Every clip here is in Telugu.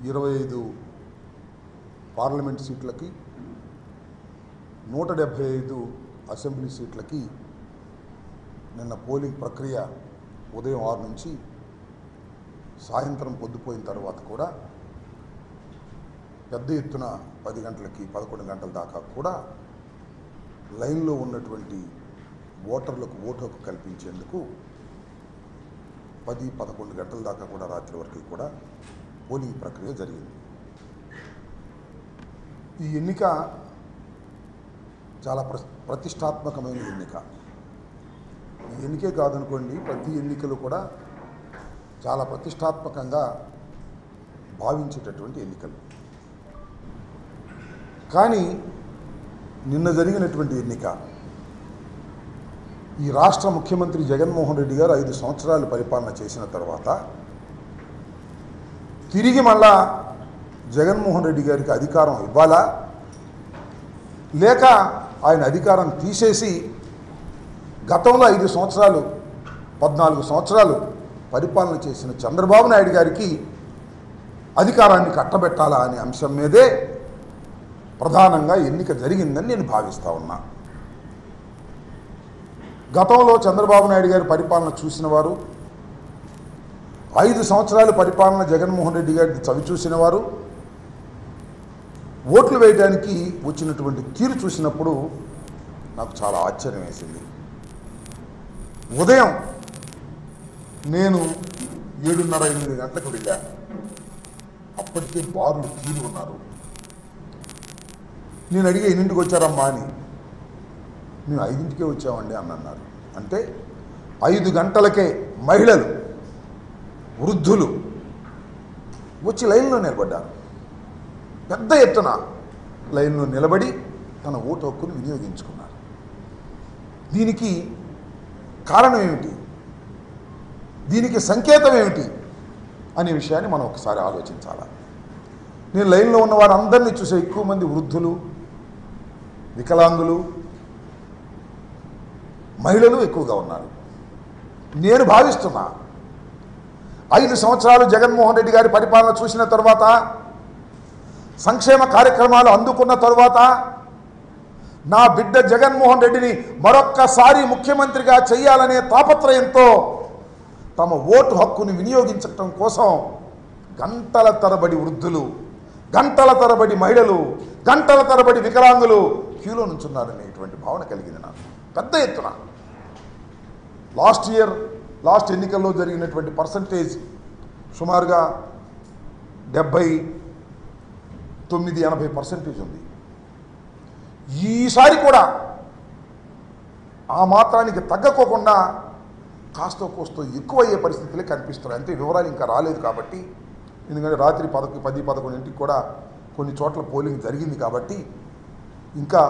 ఇరవై ఐదు పార్లమెంట్ సీట్లకి నూట డెబ్భై ఐదు అసెంబ్లీ సీట్లకి నిన్న పోలింగ్ ప్రక్రియ ఉదయం ఆరు నుంచి సాయంత్రం పొద్దుపోయిన తర్వాత కూడా పెద్ద ఎత్తున పది గంటలకి పదకొండు గంటల దాకా కూడా లైన్లో ఉన్నటువంటి ఓటర్లకు ఓటు హక్కు కల్పించేందుకు పది పదకొండు గంటల దాకా కూడా రాత్రి వరకు కూడా పోలింగ్ ప్రక్రియ జరిగింది. ఈ ఎన్నిక చాలా ప్ర ప్రతిష్టాత్మకమైన ఎన్నిక. ఈ ఎన్నికే కాదనుకోండి ప్రతి ఎన్నికలు కూడా చాలా ప్రతిష్టాత్మకంగా భావించేటటువంటి ఎన్నికలు. కానీ నిన్న జరిగినటువంటి ఎన్నిక ఈ రాష్ట్ర ముఖ్యమంత్రి జగన్మోహన్ రెడ్డి గారు ఐదు సంవత్సరాలు పరిపాలన చేసిన తర్వాత తిరిగి మళ్ళా జగన్మోహన్ రెడ్డి గారికి అధికారం ఇవ్వాలా? లేక ఆయన అధికారం తీసేసి గతంలో ఐదు సంవత్సరాలు పద్నాలుగు సంవత్సరాలు పరిపాలన చేసిన చంద్రబాబు నాయుడు గారికి అధికారాన్ని కట్టబెట్టాలా అనే అంశం మీదే ప్రధానంగా ఎన్నిక జరిగిందని నేను భావిస్తూ ఉన్నా. గతంలో చంద్రబాబు నాయుడు గారి పరిపాలన చూసిన వారు ఐదు సంవత్సరాలు పరిపాలన జగన్మోహన్ రెడ్డి గారిని చవి చూసిన వారు. ఓట్లు వేయడానికి వచ్చినటువంటి తీరు చూసినప్పుడు నాకు చాలా ఆశ్చర్యం వేసింది. ఉదయం నేను ఏడున్నర ఎనిమిది గంటలకు వెళ్ళా. అప్పటికే బారులు తీరు ఉన్నారు. నేను అడిగే ఎన్నింటికి వచ్చారమ్మా అని. మేము ఐదింటికే వచ్చామండి అని అన్నారు అంటే ఐదు గంటలకే మహిళలు వృద్ధులు వచ్చి లైన్లో నిలబడ్డారు. పెద్ద ఎత్తున లైన్లో నిలబడి తన ఓటు హక్కును వినియోగించుకున్నారు. దీనికి కారణం ఏమిటి? దీనికి సంకేతం ఏమిటి? అనే విషయాన్ని మనం ఒకసారి ఆలోచించాలి? నేను లైన్లో ఉన్న వారందరినీ చూసే ఎక్కువ మంది వృద్ధులు వికలాంగులు మహిళలు ఎక్కువగా ఉన్నారు. నేను భావిస్తున్నా ఐదు సంవత్సరాలు జగన్మోహన్ రెడ్డి గారి పరిపాలన చూసిన తర్వాత సంక్షేమ కార్యక్రమాలు అందుకున్న తర్వాత నా బిడ్డ జగన్మోహన్ రెడ్డిని మరొక్కసారి ముఖ్యమంత్రిగా చేయాలనే తాపత్రయంతో తమ ఓటు హక్కుని వినియోగించటం కోసం గంటల తరబడి వృద్ధులు గంటల తరబడి మహిళలు గంటల తరబడి వికలాంగులు క్యూలో నుంచున్నారనేటువంటి భావన కలిగింది నాకు. పెద్ద ఎత్తున. లాస్ట్ ఇయర్ లాస్ట్ ఎన్నికల్లో జరిగినటువంటి పర్సంటేజ్ సుమారుగా డెబ్భై తొమ్మిది ఎనభై పర్సెంటేజ్ ఉంది. ఈసారి కూడా ఆ మాత్రానికి తగ్గకోకుండా కాస్తో కోస్తో ఎక్కువ అయ్యే పరిస్థితులే కనిపిస్తున్నాయి. అంటే వివరాలు ఇంకా రాలేదు కాబట్టి ఎందుకంటే రాత్రి పదకొ పది పదకొండింటికి కూడా కొన్ని చోట్ల పోలింగ్ జరిగింది కాబట్టి ఇంకా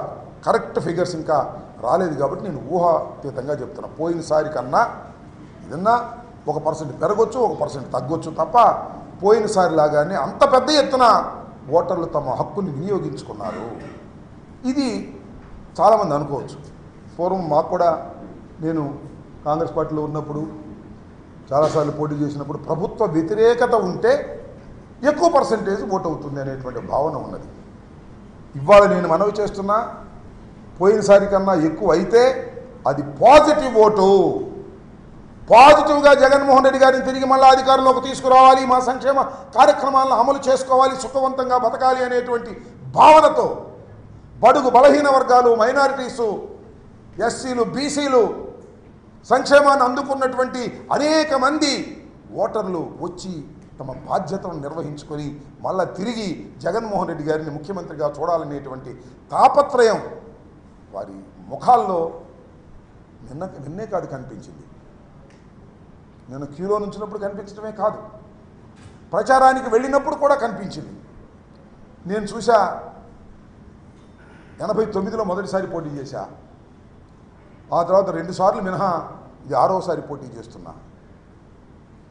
కరెక్ట్ ఫిగర్స్ ఇంకా రాలేదు కాబట్టి నేను ఊహాతీతంగా చెప్తున్నా. పోయినసారి కన్నా నిన్న ఒక పర్సెంట్ పెరగొచ్చు ఒక పర్సెంట్ తగ్గొచ్చు తప్ప పోయినసారి లాగానే అంత పెద్ద ఎత్తున ఓటర్లు తమ హక్కుని వినియోగించుకున్నారు. ఇది చాలామంది అనుకోవచ్చు. పూర్వం మాకు కూడా నేను కాంగ్రెస్ పార్టీలో ఉన్నప్పుడు చాలాసార్లు పోటీ చేసినప్పుడు ప్రభుత్వ వ్యతిరేకత ఉంటే ఎక్కువ పర్సంటేజ్ ఓట్ అవుతుంది అనేటువంటి భావన ఉన్నది. ఇవాళ నేను మనవి చేస్తున్నా పోయినసారి కన్నా ఎక్కువ అయితే అది పాజిటివ్ ఓటు. పాజిటివ్గా జగన్మోహన్ రెడ్డి గారిని తిరిగి మళ్ళీ అధికారంలోకి తీసుకురావాలి. మా సంక్షేమ కార్యక్రమాలను అమలు చేసుకోవాలి. సుఖవంతంగా బతకాలి అనేటువంటి భావనతో బడుగు బలహీన వర్గాలు మైనారిటీసు ఎస్సీలు బీసీలు సంక్షేమాన్ని అందుకున్నటువంటి అనేక మంది ఓటర్లు వచ్చి తమ బాధ్యతను నిర్వహించుకొని మళ్ళా తిరిగి జగన్మోహన్ రెడ్డి గారిని ముఖ్యమంత్రిగా చూడాలనేటువంటి తాపత్రయం వారి ముఖాల్లో నిన్న నిన్నే కాదు కనిపించింది. నేను క్యూలో నుంచినప్పుడు కనిపించడమే కాదు. ప్రచారానికి వెళ్ళినప్పుడు కూడా కనిపించింది. నేను చూసా ఎనభై తొమ్మిదిలో మొదటిసారి పోటీ చేశా. ఆ తర్వాత రెండుసార్లు మినహా ఇది ఆరోసారి పోటీ చేస్తున్నా.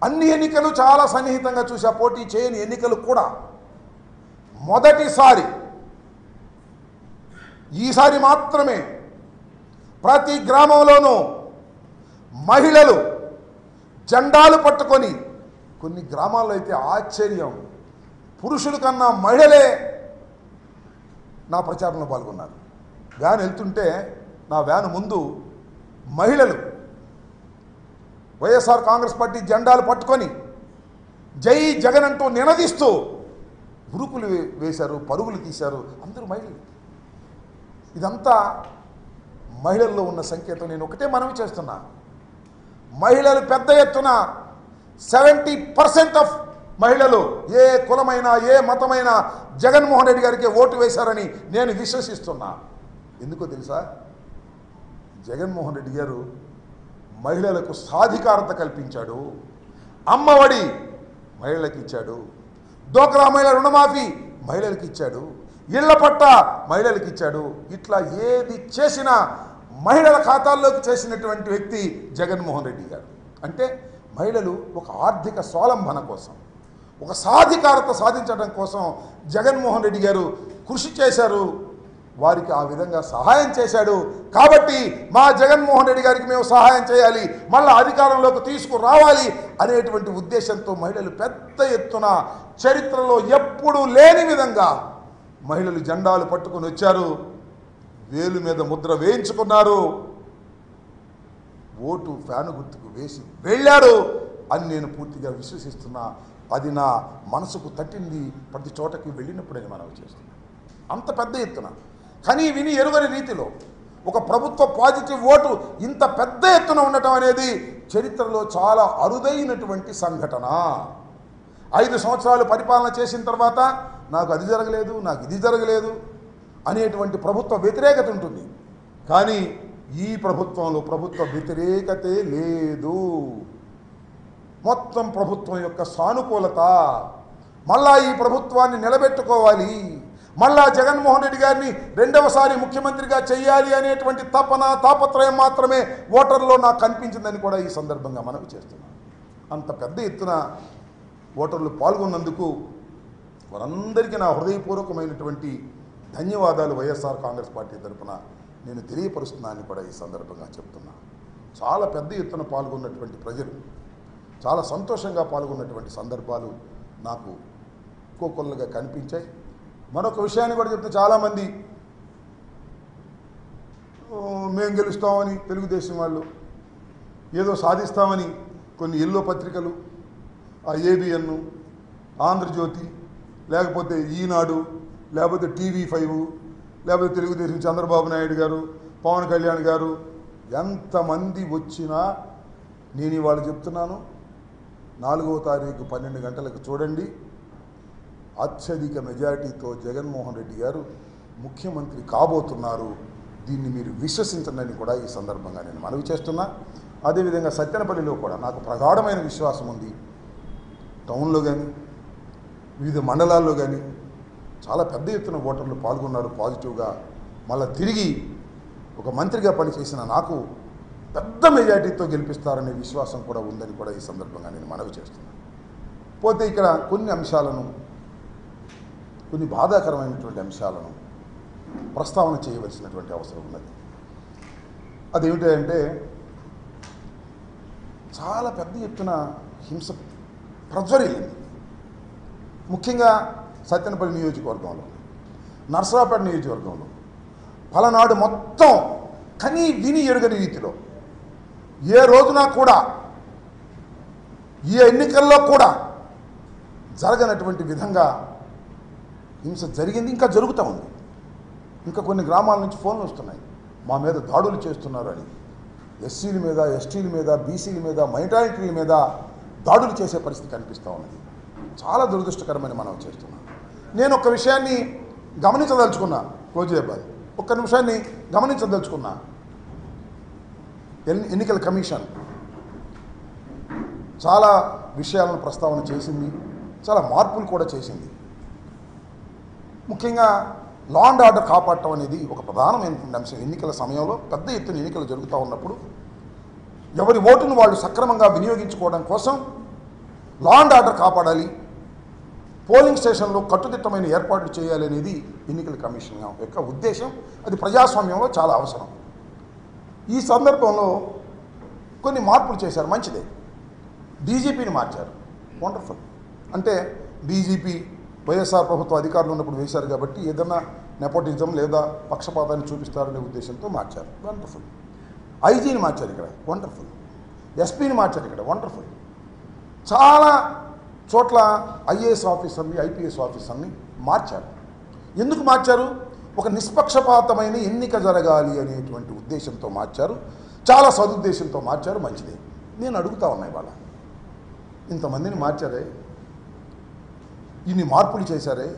అన్ని ఎన్నికలు చాలా సన్నిహితంగా చూసా పోటీ చేయని ఎన్నికలు కూడా. మొదటిసారి ఈసారి మాత్రమే ప్రతి గ్రామంలోనూ మహిళలు జెండాలు పట్టుకొని కొన్ని గ్రామాల్లో అయితే ఆశ్చర్యం. పురుషుల కన్నా మహిళలే నా ప్రచారంలో పాల్గొన్నారు. వ్యాన్ వెళ్తుంటే నా వ్యాన్ ముందు మహిళలు వైఎస్ఆర్ కాంగ్రెస్ పార్టీ జెండాలు పట్టుకొని జై జగన్ అంటూ నినదిస్తూ ఉరుకులు వే- వేశారు పరుగులు తీశారు. అందరూ మహిళలు. ఇదంతా మహిళల్లో ఉన్న సంకేతం. నేను ఒకటే మనవి చేస్తున్నా. మహిళలు పెద్ద ఎత్తున సెవెంటీ పర్సెంట్ ఆఫ్ మహిళలు ఏ కులమైనా ఏ మతమైనా జగన్మోహన్ రెడ్డి గారికి ఓటు వేశారని నేను విశ్వసిస్తున్నా. ఎందుకో తెలుసా? జగన్మోహన్ రెడ్డి గారు మహిళలకు సాధికారత కల్పించాడు. అమ్మఒడి మహిళలకు ఇచ్చాడు. డోక్రా మహిళ రుణమాఫీ మహిళలకు ఇచ్చాడు. ఇళ్ళ పట్ట మహిళలకు ఇచ్చాడు. ఇట్లా ఏది చేసినా మహిళల ఖాతాల్లోకి చేసినటువంటి వ్యక్తి జగన్మోహన్ రెడ్డి గారు. అంటే మహిళలు ఒక ఆర్థిక స్వాలంబన కోసం ఒక సాధికారత సాధించడం కోసం జగన్మోహన్ రెడ్డి గారు కృషి చేశారు. వారికి ఆ విధంగా సహాయం చేశాడు. కాబట్టి మా జగన్మోహన్ రెడ్డి గారికి మేము సహాయం చేయాలి మళ్ళీ అధికారంలోకి తీసుకురావాలి అనేటువంటి ఉద్దేశంతో మహిళలు పెద్ద ఎత్తున చరిత్రలో ఎప్పుడూ లేని విధంగా మహిళలు జెండాలు పట్టుకొని వచ్చారు. వేలు మీద ముద్ర వేయించుకున్నారు. ఓటు ఫ్యాను గుర్తుకు వేసి వెళ్ళారు అని నేను పూర్తిగా విశ్వసిస్తున్నా. అది నా మనసుకు తట్టింది. ప్రతి చోటకి వెళ్ళినప్పుడని మనవి చేస్తున్నా. అంత పెద్ద ఎత్తున. కానీ విని ఎరుగని రీతిలో ఒక ప్రభుత్వ పాజిటివ్ ఓటు ఇంత పెద్ద ఎత్తున ఉండటం అనేది చరిత్రలో చాలా అరుదైనటువంటి సంఘటన. ఐదు సంవత్సరాలు పరిపాలన చేసిన తర్వాత నాకు అది జరగలేదు నాకు ఇది జరగలేదు అనేటువంటి ప్రభుత్వ వ్యతిరేకత ఉంటుంది. కానీ ఈ ప్రభుత్వంలో ప్రభుత్వ వ్యతిరేకతే లేదు. మొత్తం ప్రభుత్వం యొక్క సానుకూలత. మళ్ళా ఈ ప్రభుత్వాన్ని నిలబెట్టుకోవాలి. మళ్ళా జగన్మోహన్ రెడ్డి గారిని రెండవసారి ముఖ్యమంత్రిగా చేయాలి అనేటువంటి తపన తాపత్రయం మాత్రమే ఓటర్లో నాకు కనిపించిందని కూడా ఈ సందర్భంగా మనవి చేస్తున్నాం. అంత పెద్ద ఎత్తున ఓటర్లు పాల్గొన్నందుకు వారందరికీ నా హృదయపూర్వకమైనటువంటి ధన్యవాదాలు వైఎస్ఆర్ కాంగ్రెస్ పార్టీ తరఫున నేను తెలియపరుస్తున్నానని కూడా ఈ సందర్భంగా చెప్తున్నా. చాలా పెద్ద ఎత్తున పాల్గొన్నటువంటి ప్రజలు చాలా సంతోషంగా పాల్గొన్నటువంటి సందర్భాలు నాకు కోకొల్లగా కనిపించాయి. మరొక విషయాన్ని కూడా చెప్తే చాలామంది మేము గెలుస్తామని తెలుగుదేశం వాళ్ళు ఏదో సాధిస్తామని కొన్ని ఎల్లో పత్రికలు ఆ ఏబిఎన్ ఆంధ్రజ్యోతి లేకపోతే ఈనాడు లేకపోతే టీవీ ఫైవ్ లేకపోతే తెలుగుదేశం చంద్రబాబు నాయుడు గారు పవన్ కళ్యాణ్ గారు ఎంతమంది వచ్చినా నేను ఇవాళ చెప్తున్నాను నాలుగవ తారీఖు పన్నెండు గంటలకు చూడండి. అత్యధిక మెజారిటీతో జగన్మోహన్ రెడ్డి గారు ముఖ్యమంత్రి కాబోతున్నారు. దీన్ని మీరు విశ్వసించండి కూడా ఈ సందర్భంగా నేను మనవి చేస్తున్నా. అదేవిధంగా సత్యనపల్లిలో కూడా నాకు ప్రగాఢమైన విశ్వాసం ఉంది. టౌన్లో కానీ వివిధ మండలాల్లో కానీ చాలా పెద్ద ఎత్తున ఓటర్లు పాల్గొన్నారు పాజిటివ్గా. మళ్ళీ తిరిగి ఒక మంత్రిగా పనిచేసిన నాకు పెద్ద మెజార్టీతో గెలిపిస్తారనే విశ్వాసం కూడా ఉందని కూడా ఈ సందర్భంగా నేను మనవి చేస్తున్నాను. పోతే ఇక్కడ కొన్ని అంశాలను కొన్ని బాధాకరమైనటువంటి అంశాలను ప్రస్తావన చేయవలసినటువంటి అవసరం ఉన్నది. అదేమిటంటే చాలా పెద్ద ఎత్తున హింస ప్రజ్వరిల్లింది. ముఖ్యంగా సత్యనపల్లి నియోజకవర్గంలో నర్సరాపేట నియోజకవర్గంలో పలనాడు మొత్తం కనీ విని ఎరుగని రీతిలో ఏ రోజున కూడా ఈ ఎన్నికల్లో కూడా జరగనటువంటి విధంగా హింస జరిగింది ఇంకా జరుగుతూ ఉంది. ఇంకా కొన్ని గ్రామాల నుంచి ఫోన్లు వస్తున్నాయి. మా మీద దాడులు చేస్తున్నారు అని. ఎస్సీల మీద ఎస్టీల మీద బీసీల మీద మైనారిటీల మీద దాడులు చేసే పరిస్థితి కనిపిస్తూ ఉన్నది. చాలా దురదృష్టకరమని మనం చేస్తున్నాం. నేను ఒక విషయాన్ని గమనించదలుచుకున్నా రోజేబాయ్ ఒక్క నిమిషాన్ని గమనించదలుచుకున్నా. ఎన్ని- ఎన్నికల కమిషన్ చాలా విషయాలను ప్రస్తావన చేసింది చాలా మార్పులు కూడా చేసింది. ముఖ్యంగా లా అండ్ ఆర్డర్ కాపాడటం అనేది ఒక ప్రధానమైనటువంటి అంశం. ఎన్నికల సమయంలో పెద్ద ఎత్తున ఎన్నికలు జరుగుతూ ఉన్నప్పుడు ఎవరి ఓటును వాళ్ళు సక్రమంగా వినియోగించుకోవడం కోసం లా అండ్ ఆర్డర్ కాపాడాలి పోలింగ్ స్టేషన్లో కట్టుదిట్టమైన ఏర్పాట్లు చేయాలి అనేది ఎన్నికల కమిషన్ యొక్క ఉద్దేశం. అది ప్రజాస్వామ్యంలో చాలా అవసరం. ఈ సందర్భంలో కొన్ని మార్పులు చేశారు. మంచిదే. డీజీపీని మార్చారు. వండర్ఫుల్ అంటే డీజీపీ వైఎస్ఆర్ ప్రభుత్వ అధికారులు ఉన్నప్పుడు వేశారు కాబట్టి ఏదన్నా నెపోటిజం లేదా పక్షపాతాన్ని చూపిస్తారనే ఉద్దేశంతో మార్చారు. వండర్ఫుల్ ఐజీని మార్చారు ఇక్కడ. వండర్ఫుల్ ఎస్పీని మార్చారు ఇక్కడ. వండర్ఫుల్ చాలా చోట్ల ఐఏఎస్ ఆఫీసర్ని ఐపీఎస్ ఆఫీసర్ని మార్చారు. ఎందుకు మార్చారు? ఒక నిష్పక్షపాతమైన ఎన్నిక జరగాలి అనేటువంటి ఉద్దేశంతో మార్చారు. చాలా సదుద్దేశంతో మార్చారు. మంచిదే. నేను అడుగుతా ఉన్నా ఇవాళ. ఇంతమందిని మార్చారే? ఇన్ని మార్పులు చేశారే?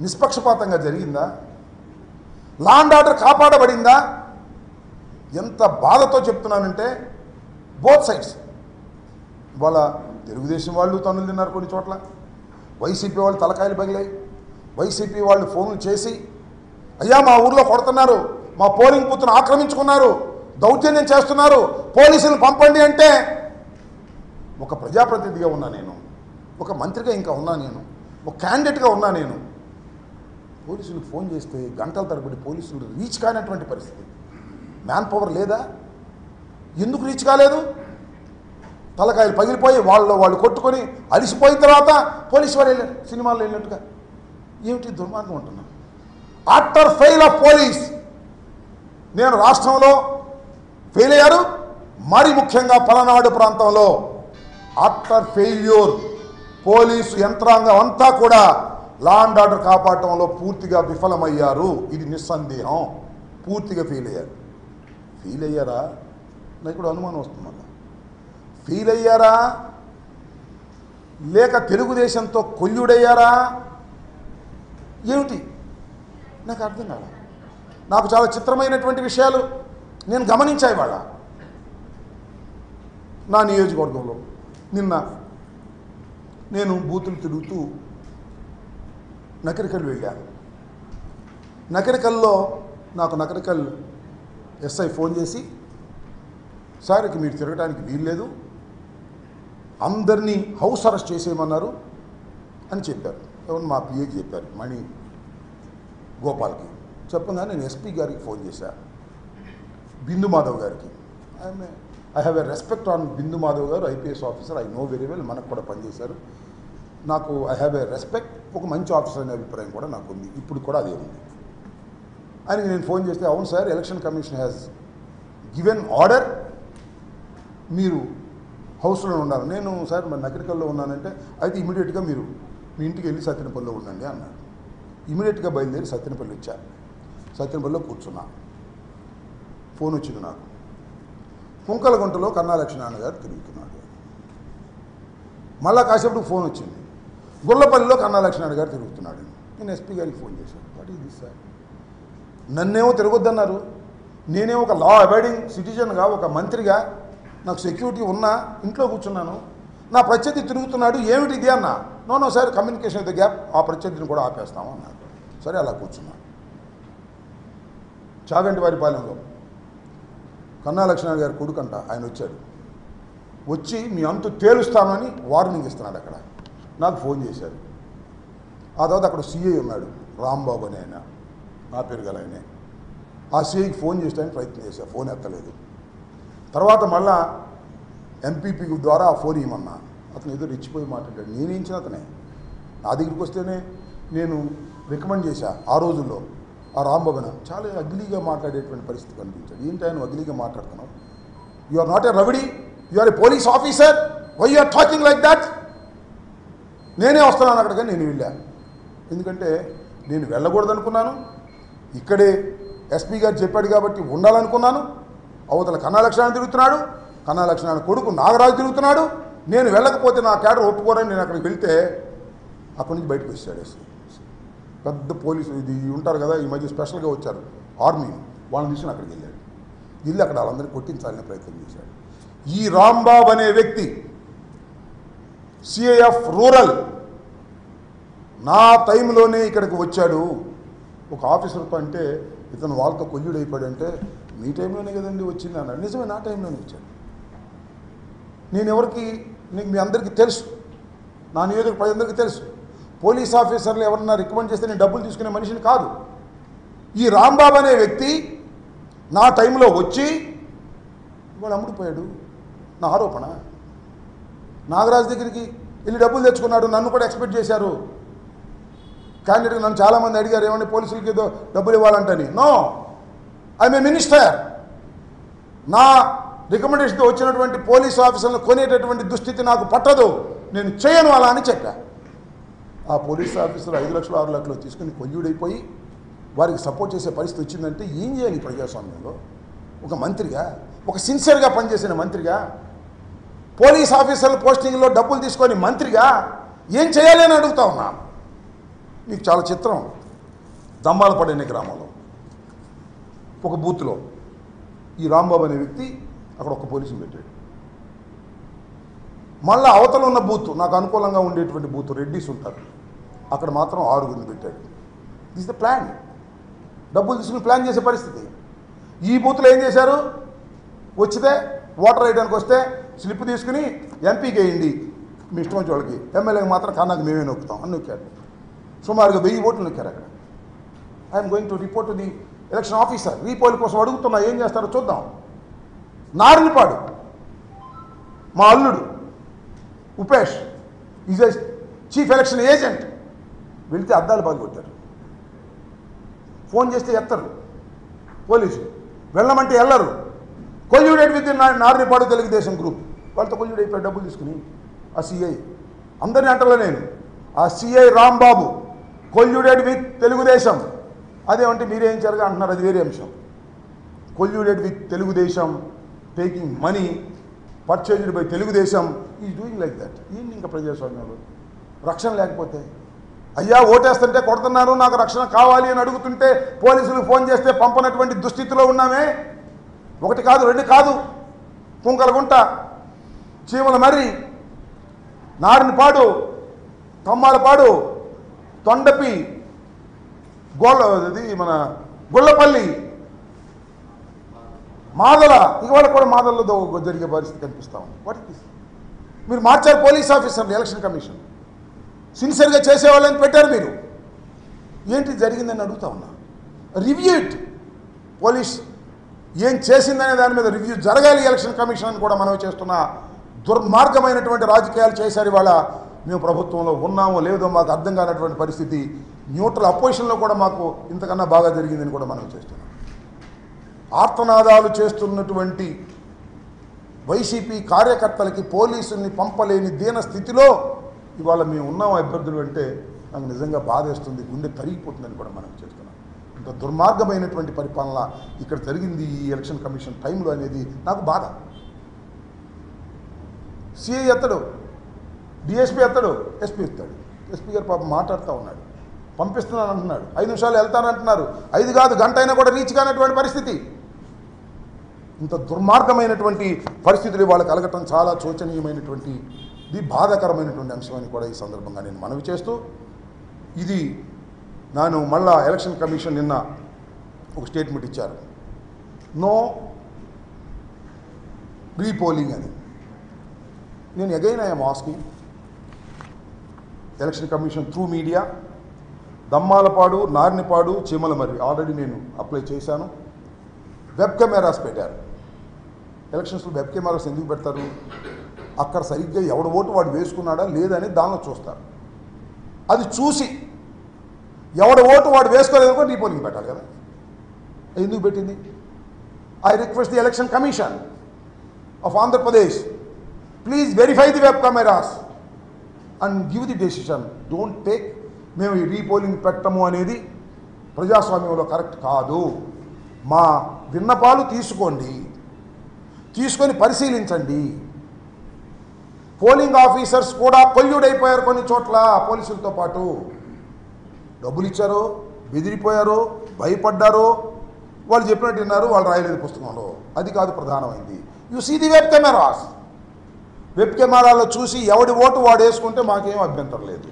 నిష్పక్షపాతంగా జరిగిందా? లా అండ్ ఆర్డర్ కాపాడబడిందా? ఎంత బాధతో చెప్తున్నానంటే బోత్ సైడ్స్. ఇవాళ తెలుగుదేశం వాళ్ళు తన్నులు తిన్నారు కొన్ని చోట్ల. వైసీపీ వాళ్ళు తలకాయలు పగిలాయి. వైసీపీ వాళ్ళు ఫోన్లు చేసి అయ్యా మా ఊర్లో కొడుతున్నారు. మా పోలింగ్ బూత్ను ఆక్రమించుకున్నారు. దౌర్జన్యం చేస్తున్నారు. పోలీసులు పంపండి అంటే ఒక ప్రజాప్రతినిధిగా ఉన్నా నేను. ఒక మంత్రిగా ఇంకా ఉన్నా నేను. ఒక క్యాండిడేట్గా ఉన్నా నేను. పోలీసులు ఫోన్ చేస్తే గంటల తరబడి పోలీసులు రీచ్ కానటువంటి పరిస్థితి. మ్యాన్ పవర్ లేదా? ఎందుకు రీచ్ కాలేదు? తలకాయలు పగిలిపోయి వాళ్ళు వాళ్ళు కొట్టుకొని అలిసిపోయిన తర్వాత పోలీసు వారు వెళ్ళారు సినిమాల్లో వెళ్ళినట్టుగా ఏమిటి దుర్మార్గం ఉంటున్నా ఆఫ్టర్ ఫెయిల్ ఆఫ్ పోలీస్. నేను రాష్ట్రంలో ఫెయిల్ అయ్యారు మరి ముఖ్యంగా పలనాడు ప్రాంతంలో ఆఫ్టర్ ఫెయిల్యూర్ పోలీసు యంత్రాంగం అంతా కూడా లా అండ్ ఆర్డర్ కాపాడటంలో పూర్తిగా విఫలమయ్యారు. ఇది నిస్సందేహం. పూర్తిగా ఫెయిల్ అయ్యారు. ఫెయిల్ అయ్యారా? నాకు కూడా అనుమానం వస్తుంది ఫీల్ అయ్యారా? లేక తెలుగుదేశంతో కొల్లుడయ్యారా? ఏమిటి? నాకు అర్థం కాదు నాకు చాలా చిత్రమైనటువంటి విషయాలు నేను గమనించా ఇవాళ. నా నియోజకవర్గంలో నిన్న నేను బూతులు తిరుగుతూ నకరికల్ వెళ్ళాను. నకరికల్లో నాకు నకరికల్ ఎస్ఐ ఫోన్ చేసి సార్కి మీరు తిరగడానికి వీల్లేదు అందరినీ హౌస్ అరెస్ట్ చేసేయమన్నారు అని చెప్పారు. ఎవరు మా పిఏకి చెప్పారు మణి గోపాల్కి. చెప్పగానే నేను ఎస్పీ గారికి ఫోన్ చేశాను బిందు మాధవ్ గారికి. I'm I have a respect on Bindu Madhav గారు IPS officer I know very well మనకు కూడా పనిచేశారు. నాకు ఐ హ్యావ్ ఎ రెస్పెక్ట్ ఒక మంచి ఆఫీసర్ అనే అభిప్రాయం కూడా నాకు ఉంది ఇప్పుడు కూడా అదే ఉంది. ఆయనకి నేను ఫోన్ చేస్తే అవును sir election commission has given order మీరు హౌస్లో ఉండాలి. నేను సార్ మరి నగరికల్లో ఉన్నానంటే అయితే ఇమీడియట్గా మీరు మీ ఇంటికి వెళ్ళి సత్యనపల్లిలో ఉండండి అన్నాడు ఇమీడియట్గా బయలుదేరి సత్యనపల్లి వచ్చా సత్యనపల్లిలో కూర్చున్నా. ఫోన్ వచ్చింది నాకు. పుంకలగుంటలో కన్నా లక్ష్మీనారాయణ గారు తిరుగుతున్నాడు మళ్ళా కాసేపు ఫోన్ వచ్చింది. గుల్లపల్లిలో కన్నా గారు తిరుగుతున్నాడు. నేను ఎస్పీ గారికి ఫోన్ చేశాను. What is this sir? నన్నేమో తిరగొద్దన్నారు. నేనేమో ఒక లా అబైడింగ్ సిటిజన్గా ఒక మంత్రిగా నాకు సెక్యూరిటీ ఉన్నా ఇంట్లో కూర్చున్నాను. నా ప్రత్యర్థి తిరుగుతున్నాడు ఏమిటి ఇది అన్న? No no sir communication with gap ఆ ప్రత్యర్థిని కూడా ఆపేస్తాము అన్నారు సరే అలా కూర్చున్నాను చాగంటి వారి పాలెంలో కన్నా లక్ష్మణ్ గారి కొడుకంట ఆయన వచ్చాడు. వచ్చి మీ అంతు తేలుస్తానని వార్నింగ్ ఇస్తున్నాడు అక్కడ. నాకు ఫోన్ చేశారు. ఆ తర్వాత అక్కడ సీఐ ఉన్నాడు రాంబాబు అని ఆయన. నా పేరు గల ఆయనే. ఆ సీఐకి ఫోన్ చేయడానికి ప్రయత్నం చేశాను ఫోన్ ఎత్తలేదు. తర్వాత మళ్ళా ఎంపీపీ ద్వారా ఫోన్ ఇవ్వమన్నా. అతను ఏదో రెచ్చిపోయి మాట్లాడాడు. నేనేం చేసిన అతనే? నా దగ్గరికి వస్తేనే నేను రికమెండ్ చేశా ఆ రోజుల్లో ఆ రాంబాబున చాలా అగ్లీగా మాట్లాడేటువంటి పరిస్థితి కనిపించాడు. ఏంటి ఆయన అగ్లీగా మాట్లాడుతున్నావు? You are not a rowdy. You are a police officer why you are talking like that నేనే వస్తున్నాను అక్కడికి నేను వెళ్ళాను ఎందుకంటే నేను వెళ్ళకూడదనుకున్నాను. ఇక్కడే ఎస్పీ గారు చెప్పాడు కాబట్టి ఉండాలనుకున్నాను. అవతల కన్నా లక్షణాన్ని తిరుగుతున్నాడు కన్నా లక్షణాన్ని కొడుకు నాగరాజు తిరుగుతున్నాడు. నేను వెళ్ళకపోతే నా క్యాడర్ ఒప్పుకోరని నేను అక్కడికి వెళ్తే అక్కడి నుంచి బయటకు వచ్చాడు పెద్ద పోలీసు ఇది ఉంటారు కదా ఈ మధ్య స్పెషల్గా వచ్చారు ఆర్మీ. వాళ్ళని తీసుకుని అక్కడికి వెళ్ళాడు. వెళ్ళి అక్కడ వాళ్ళందరినీ కొట్టించాలనే ప్రయత్నం చేశాడు. ఈ రాంబాబు అనే వ్యక్తి సిఐఎఫ్ రూరల్ నా టైంలోనే ఇక్కడికి వచ్చాడు. ఒక ఆఫీసర్తో అంటే ఇతను వాళ్ళతో కొల్లుడు అయిపోయాడంటే మీ టైంలోనే కదండి వచ్చింది అన్నాడు. నిజమే నా టైంలోనే వచ్చాను నేను ఎవరికి నీకు మీ అందరికీ తెలుసు. నా నియోజక ప్రజలందరికీ తెలుసు. పోలీస్ ఆఫీసర్లు ఎవరన్నా రికమెండ్ చేస్తే నేను డబ్బులు తీసుకునే మనిషిని కాదు. ఈ రాంబాబు అనే వ్యక్తి నా టైంలో వచ్చి వాడు అమ్ముడిపోయాడు. నా ఆరోపణ. నాగరాజు దగ్గరికి వెళ్ళి డబ్బులు తెచ్చుకున్నాడు నన్ను కూడా ఎక్స్పెక్ట్ చేశారు. క్యాండిడేట్ నన్ను చాలామంది అడిగారు ఏమంటే పోలీసులకి ఏదో డబ్బులు ఇవ్వాలంటని. నో! ఐ మే మినిస్టర్ నా రికమెండేషన్తో వచ్చినటువంటి పోలీస్ ఆఫీసర్లను కొనేటటువంటి దుస్థితి నాకు పట్టదు. నేను చేయను అలా అని చెప్పా. ఆ పోలీస్ ఆఫీసర్ ఐదు లక్షలు ఆరు లక్షలు తీసుకుని కొల్యూడైపోయి వారికి సపోర్ట్ చేసే పరిస్థితి వచ్చిందంటే ఏం చేయాలి ప్రజాస్వామ్యంలో? ఒక మంత్రిగా ఒక సిన్సియర్గా పనిచేసిన మంత్రిగా పోలీస్ ఆఫీసర్ల పోస్టింగ్లో డబ్బులు తీసుకొని మంత్రిగా ఏం చేయాలి అని అడుగుతా ఉన్నా. మీకు చాలా చిత్రం. దమ్మాలపడిన గ్రామంలో. ఒక బూత్లో ఈ రాంబాబు అనే వ్యక్తి అక్కడ ఒక పోలీసుని పెట్టాడు. మళ్ళీ అవతల ఉన్న బూత్ నాకు అనుకూలంగా ఉండేటువంటి బూత్ రెడ్డీస్ ఉంటారు. అక్కడ మాత్రం ఆరుగురిని పెట్టాడు. దిస్ ద ప్లాన్ డబ్బులు తీసుకుని ప్లాన్ చేసే పరిస్థితి. ఈ బూత్లో ఏం చేశారు? వచ్చితే ఓటర్ వేయడానికి వస్తే స్లిప్ తీసుకుని ఎంపీకి వేయండి. మీ ఇష్టం వచ్చే వాళ్ళకి. ఎమ్మెల్యేకి మాత్రం కన్నాకు మేమే నొక్కుతాం అని నొక్కారు సుమారుగా వెయ్యి ఓట్లు నొక్కారు అక్కడ. I'm going to report the election officer repoll కోసం అడుగుతున్నా ఏం చేస్తారో చూద్దాం. నారినిపాడు మా అల్లుడు Upesh is a chief election agent. వెళితే అద్దాలు బాగుకొట్టారు ఫోన్ చేస్తే ఎత్తరు. పోలీసులు వెళ్ళమంటే వెళ్ళరు colluded with Narinipadu Telugu Desam group. వాళ్ళతో కొల్యూడ్ అయిపోయి డబ్బులు తీసుకుని ఆ సిఐ అందరిని అంటలే నేను. ఆ CI Rambabu colluded with Telugu Desam. అదేమంటే మీరేం చేయాలి అంటున్నారు? అది వేరే అంశం. Colluded with Telugu Desam taking money purchased by Telugu Desam is doing like that ఏంటి ఇంకా ప్రజాస్వామ్యంలో? రక్షణ లేకపోతే? అయ్యా ఓటేస్తుంటే కొడుతున్నారు నాకు రక్షణ కావాలి అని అడుగుతుంటే పోలీసులు ఫోన్ చేస్తే పంపనటువంటి దుస్థితిలో ఉన్నామే? ఒకటి కాదు రెండు కాదు. కుంకలగుంట చీమల మర్రి నారినపాడు తమ్మాలపాడు తొండపి గోళ్ళ ఇది మన గుళ్ళపల్లి మాదల ఇవాళ కూడా మాదలతో జరిగే పరిస్థితి కనిపిస్తూ ఉంది. వాట్ ఇస్ మీరు మార్చారు పోలీస్ ఆఫీసర్లు ఎలక్షన్ కమిషన్. సిన్సియర్గా చేసేవాళ్ళని పెట్టారు మీరు. ఏంటి జరిగిందని అడుగుతా ఉన్నా. రివ్యూ ఇట్ పోలీస్ ఏం చేసిందనే దాని మీద రివ్యూ జరగాలి ఎలక్షన్ కమిషన్ అని కూడా మనం చేస్తున్న దుర్మార్గమైనటువంటి రాజకీయాలు చేశారు ఇవాళ మేము ప్రభుత్వంలో ఉన్నామో లేదో మాకు అర్థం కానటువంటి పరిస్థితి న్యూట్రల్ అపోజిషన్లో కూడా మాకు ఇంతకన్నా బాగా జరిగిందని కూడా మనం చేస్తున్నాం. ఆర్తనాదాలు చేస్తున్నటువంటి వైసీపీ కార్యకర్తలకి పోలీసుల్ని పంపలేని దీన స్థితిలో ఇవాళ మేము ఉన్నాం అభ్యర్థులు అంటే నాకు నిజంగా బాధేస్తుంది గుండె తరిగిపోతుందని కూడా మనం చేస్తున్నాం. ఇంత దుర్మార్గమైనటువంటి పరిపాలన ఇక్కడ జరిగింది ఈ ఎలక్షన్ కమిషన్ టైంలో అనేది నాకు బాధ. సిఐ అతడు డిఎస్పీ ఎత్తాడు ఎస్పీ ఎత్తాడు. ఎస్పీ గారు పాపం మాట్లాడుతూ ఉన్నాడు. పంపిస్తున్నాను అంటున్నాడు. ఐదు నిమిషాలు వెళ్తానంటున్నారు ఐదు కాదు గంట అయినా కూడా రీచ్ కానటువంటి పరిస్థితి. ఇంత దుర్మార్గమైనటువంటి పరిస్థితులు ఇవాళ కలగటం చాలా శోచనీయమైనటువంటి ఇది బాధాకరమైనటువంటి అంశం అని కూడా ఈ సందర్భంగా నేను మనవి చేస్తూ ఇది నేను మళ్ళా ఎలక్షన్ కమిషన్ నిన్న ఒక స్టేట్మెంట్ ఇచ్చారు. నో రీపోలింగ్ అని. నేను again I'm asking election commission through media Dammalapadu Narinipadu Chimalamarri. Already నేను అప్లై చేశాను. వెబ్ కెమెరాస్ పెట్టారు. ఎలక్షన్స్లో వెబ్ కెమెరాస్ ఎందుకు పెడతారు? అక్కడ సరిగ్గా ఎవడ ఓటు వాడు వేసుకున్నాడా లేదని దానిలో చూస్తారు. అది చూసి ఎవడ ఓటు వాడు వేసుకోలేదనుకో రీపోలింగ్ పెట్టాలి కదా. ఎందుకు పెట్టింది? I request the election commission of Andhra Pradesh please verify the web cameras and give the decision don't take మేము ఈ రీపోలింగ్ పెట్టము అనేది ప్రజాస్వామ్యంలో కరెక్ట్ కాదు. మా విన్నపాలు తీసుకోండి. తీసుకొని పరిశీలించండి. పోలింగ్ ఆఫీసర్స్ కూడా కొల్యుడైపోయారు కొన్ని చోట్ల పోలీసులతో పాటు. డబ్బులు ఇచ్చారో బెదిరిపోయారో భయపడ్డారో వాళ్ళు చెప్పినట్టు విన్నారు వాళ్ళు రాయలేదు పుస్తకంలో. అది కాదు ప్రధానమైంది. You see the web cameras web కెమెరాలో చూసి ఎవడి ఓటు వాడు వేసుకుంటే మాకేం అభ్యంతరం లేదు.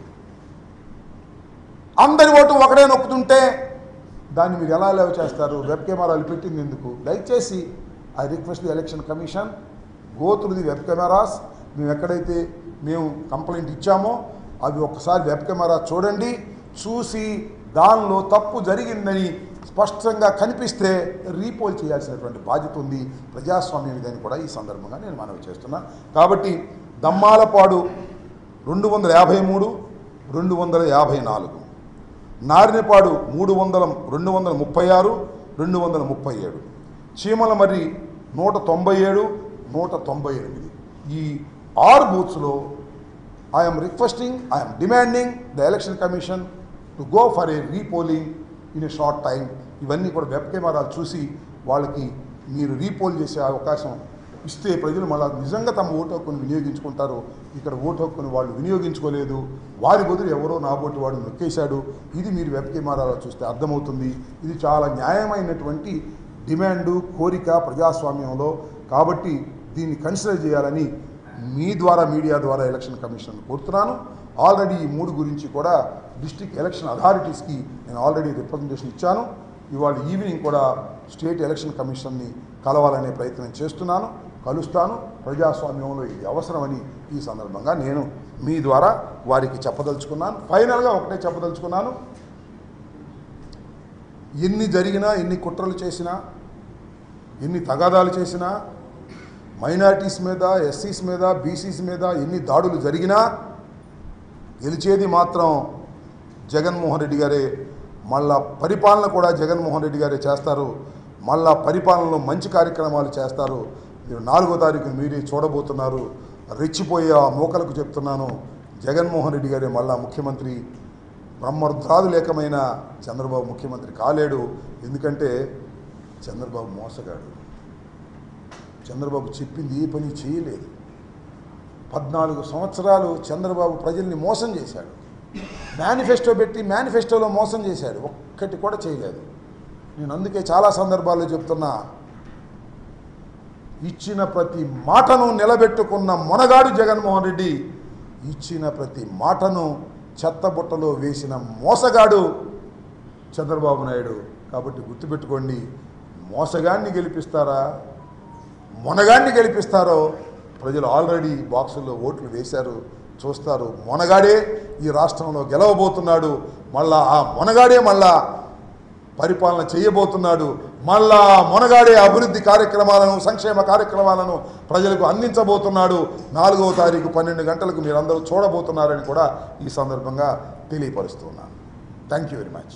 అందరి ఓటు ఒకడే నొక్కుతుంటే దాన్ని మీరు ఎలా లేవ చేస్తారు? వెబ్ కెమెరాలు పెట్టింది ఎందుకు? దయచేసి I request the election commission go through the web cameras. మేము ఎక్కడైతే మేము కంప్లైంట్ ఇచ్చామో అవి ఒక్కసారి వెబ్ కెమెరా చూడండి. చూసి దానిలో తప్పు జరిగిందని స్పష్టంగా కనిపిస్తే రీపోల్ చేయాల్సినటువంటి బాధ్యత ఉంది. ప్రజాస్వామ్యం ఇదని కూడా ఈ సందర్భంగా నేను మనవి చేస్తున్నా. కాబట్టి దమ్మాలపాడు రెండు వందల యాభై మూడు రెండు వందల యాభై నాలుగు. నారినపాడు మూడు వందల రెండు వందల ముప్పై ఆరు రెండు వందల ముప్పై ఏడు. చీమల మరి నూట తొంభై ఏడు నూట తొంభై ఎనిమిది. ఈ ఆరు బూత్స్లో I'm requesting I'm demanding the election commission to go for a repolling in a short time ఇవన్నీ కూడా వెబ్ కెమెరాలు చూసి వాళ్ళకి మీరు రీపోల్ చేసే అవకాశం ఇస్తే ప్రజలు మళ్ళీ నిజంగా తమ ఓటు హక్కును వినియోగించుకుంటారు ఇక్కడ ఓటు హక్కును వాళ్ళు వినియోగించుకోలేదు. వారి బదులు ఎవరో నాబోటి వాడు నొక్కేశాడు. ఇది మీరు వెబ్ కెమెరాలో చూస్తే అర్థమవుతుంది. ఇది చాలా న్యాయమైనటువంటి డిమాండు కోరిక ప్రజాస్వామ్యంలో. కాబట్టి దీన్ని కన్సిడర్ చేయాలని మీ ద్వారా మీడియా ద్వారా ఎలక్షన్ కమిషన్ కోరుతున్నాను. ఆల్రెడీ ఈ మూడు గురించి కూడా డిస్ట్రిక్ట్ ఎలక్షన్ అథారిటీస్కి నేను ఆల్రెడీ రిప్రజెంటేషన్ ఇచ్చాను. ఇవాళ ఈవినింగ్ కూడా స్టేట్ ఎలక్షన్ కమిషన్ని కలవాలనే ప్రయత్నం చేస్తున్నాను కలుస్తాను. ప్రజాస్వామ్యంలో ఇది అవసరమని ఈ సందర్భంగా నేను మీ ద్వారా వారికి చెప్పదలుచుకున్నాను. ఫైనల్గా ఒకటే చెప్పదలుచుకున్నాను. ఎన్ని జరిగినా ఎన్ని కుట్రలు చేసినా ఎన్ని తగాదాలు చేసినా మైనారిటీస్ మీద ఎస్సీస్ మీద బీసీస్ మీద ఎన్ని దాడులు జరిగినా గెలిచేది మాత్రం జగన్మోహన్ రెడ్డి గారే మళ్ళా పరిపాలన కూడా జగన్మోహన్ రెడ్డి గారే చేస్తారు. మళ్ళా పరిపాలనలో మంచి కార్యక్రమాలు చేస్తారు. మీరు నాలుగో తారీఖు మీరే చూడబోతున్నారు. రెచ్చిపోయే ఆ మూకలకు చెప్తున్నాను. జగన్మోహన్ రెడ్డి గారే మళ్ళా ముఖ్యమంత్రి. బ్రహ్మరుద్రాదు లేకమైన చంద్రబాబు ముఖ్యమంత్రి కాలేడు. ఎందుకంటే చంద్రబాబు మోసగాడు. చంద్రబాబు చెప్పింది ఏ పని చేయలేదు. పద్నాలుగు సంవత్సరాలు చంద్రబాబు ప్రజల్ని మోసం చేశాడు. మేనిఫెస్టో పెట్టి మేనిఫెస్టోలో మోసం చేశాడు. ఒక్కటి కూడా చేయలేదు. నేను అందుకే చాలా సందర్భాల్లో చెప్తున్నా ఇచ్చిన ప్రతి మాటను నిలబెట్టుకున్న మొనగాడు జగన్మోహన్ రెడ్డి ఇచ్చిన ప్రతి మాటను చెత్తబుట్టలో వేసిన మోసగాడు చంద్రబాబు నాయుడు. కాబట్టి గుర్తుపెట్టుకోండి మోసగాడిని గెలిపిస్తారా మొనగాడిని గెలిపిస్తారో ప్రజలు ఆల్రెడీ బాక్సుల్లో ఓట్లు వేశారు. చూస్తారు. మొనగాడే ఈ రాష్ట్రంలో గెలవబోతున్నాడు. మళ్ళా ఆ మొనగాడే మళ్ళా పరిపాలన చేయబోతున్నాడు. మళ్ళా మొనగాడే అభివృద్ధి కార్యక్రమాలను సంక్షేమ కార్యక్రమాలను ప్రజలకు అందించబోతున్నాడు. నాలుగవ తారీఖు పన్నెండు గంటలకు మీరందరూ చూడబోతున్నారని కూడా ఈ సందర్భంగా తెలియపరుస్తున్నాను థ్యాంక్ యూ వెరీ మచ్